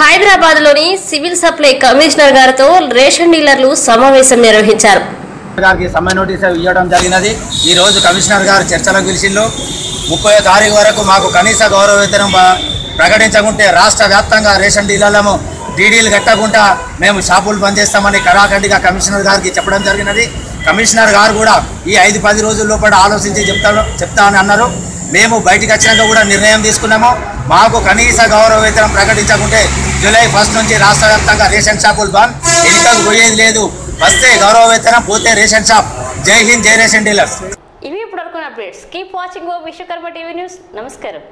హైదరాబాద్లోని civil supply commissioner గారితో ration డీలర్లు సమావేశం నిర్వహించారు. గారికి సమ్మె నోటీస్ ఇవ్వడం జరిగినది. ఈ రోజు కమిషనర్ గారు చర్చలకు పిలిచిండ్రు ముప్పై తారీఖు వరకు మాకు కనీస గౌరవ వేతనం ప్రకటించకుంటే రాష్ట్ర వ్యాప్తంగా రేషన్ డీలర్లము డీడీలు కట్టకుండా మేము షాపులు బంద్ చేస్తామని కరాఖండిగా కమిషనర్ గారికి చెప్పడం జరిగినది. కమిషనర్ గారు కూడా ఈ ఐదు పది రోజుల లోపల ఆలోచించి చెప్తాను చెప్తామని అన్నారు. మేము బయటికి వచ్చినాక కూడా నిర్ణయం తీసుకున్నాము. మాకు కనీస గౌరవ వేతనం ప్రకటించకుంటే జూలై ఫస్ట్ నుంచి రాష్ట్ర వ్యాప్తంగా రేషన్ షాపులు బంద్ ఎన్నికలు పోయేది లేదు. వస్తే గౌరవ వేతనం పోతే రేషన్ షాప్. జై హింద్ జై రేషన్ డీలర్స్. ఇవి ఇప్పుడు updates. Keep watching Vishwakarma TV news. నమస్కారం.